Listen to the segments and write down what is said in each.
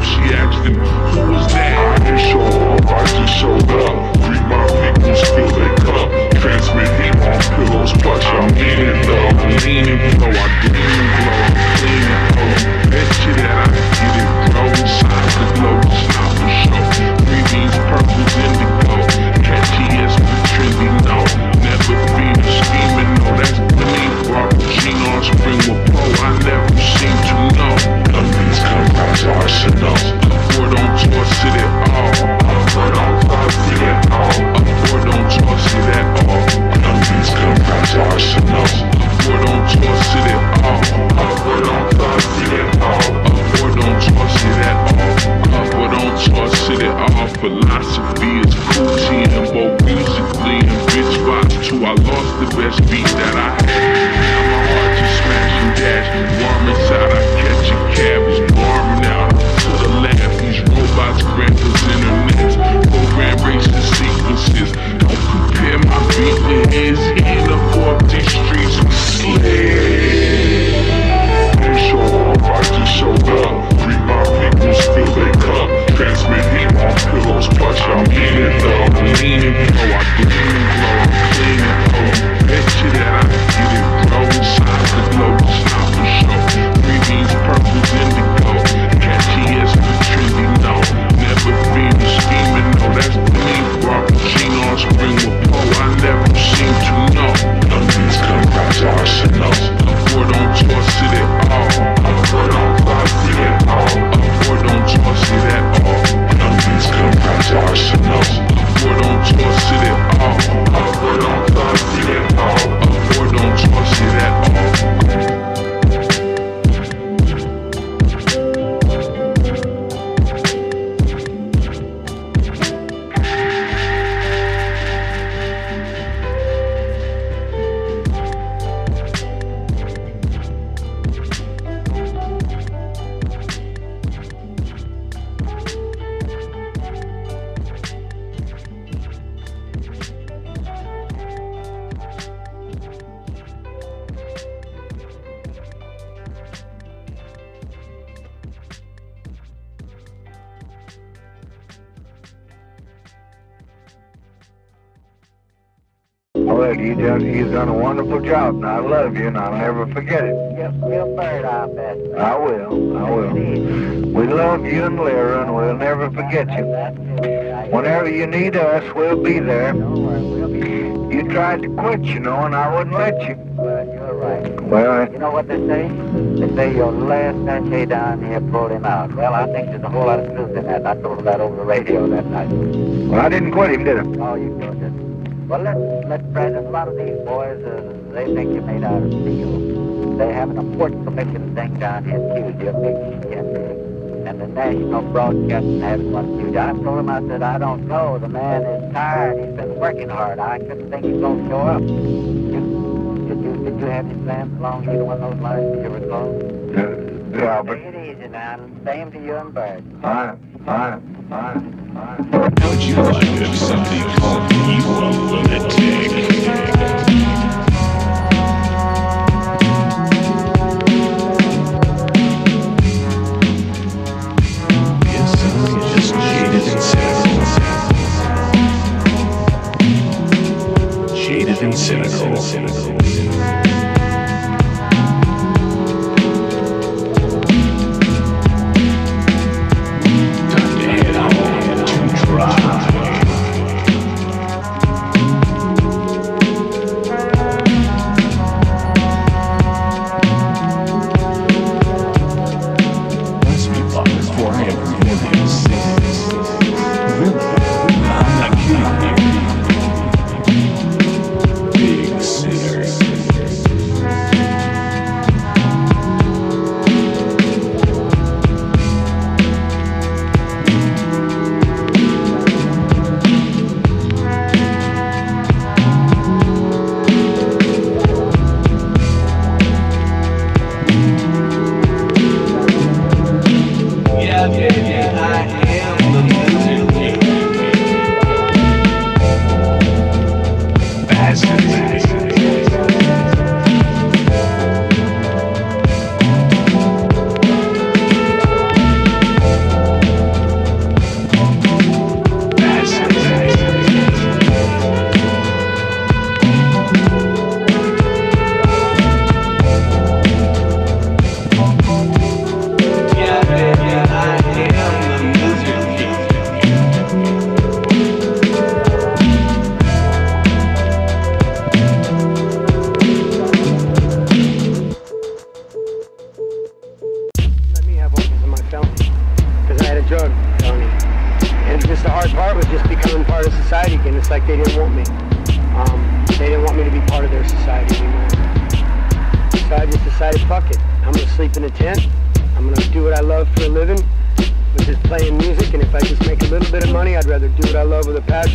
him, she asked him, who was that? I can show up, I just showed up. Read my people's fill their cup. Transmit heat on pillows, plus I'm leaning, love. I'm leaning, no, I do love. Leaning, oh, bet you that I Well, you done, you've done a wonderful job, and I love you, and I'll never forget it. Yes, real bird, I bet. I will, I will. We love you and Lyra, and we'll never forget you. Whenever you need us, we'll be there. Don't worry, we'll be You tried to quit, you know, and I wouldn't let you. Well, you're right. Well, You know what they say? They say your last sachet down here pulled him out. Well, I think there's a whole lot of truth in that. I told him that over the radio that night. well I didn't quit him, did I? Oh, you know it. Well, let's, let's Brandon, a lot of these boys, uh, they think you're made out of steel. They have an important commission thing down here Tuesday, a big meeting. And the national broadcasting having one Tuesday. I told him, I said, I don't know. The man is tired. He's been working hard. I couldn't think he's going to show up. You, did, you, did you have any plans along either one of those lines? Did you recall? Uh, yeah, but Take it easy now. Same to you and Bird. fine, fine, fine, fine. Would you like to have something called lunatic? Yes, I'm just jaded and cynical. Jaded and cynical.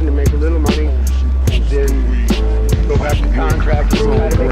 And make a little money than go back to contract to open,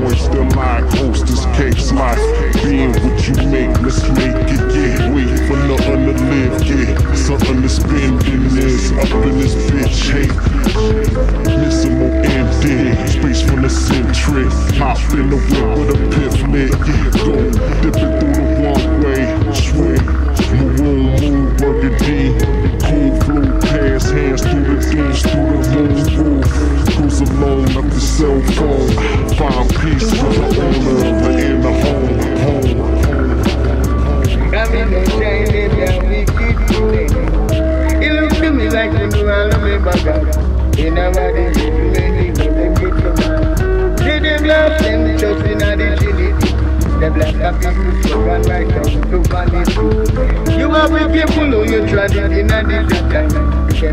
moisture like hostess cakes life. Being what you make, let's make it, yeah. Wait for nothing to live, yeah. Something to spend in this, up in this bitch, hey. Missimo empty, space from the centric. Hop in the whip with a pit lit, yeah. Go, dip it through the one way, swing. Maroon moon, burgundy. Cool flow, pass hands through the doors, through the moon roof. Cruise alone, up the cell phone. Find peace for the owner of the inner home. Home. Got me no shining, yeah, we keep feeling. It looks to me like you I love me a body, them to love them, in the The black to to. You are with people who you tried it in a different to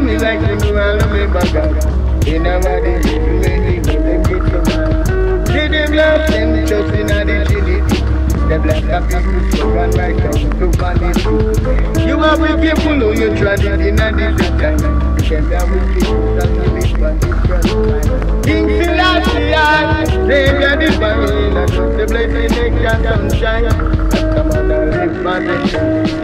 me like you me them. They them them, just the black right to. You are with people who you tried in a time. Shemda will be the King Philatia, Savior divine The sunshine Come on live my the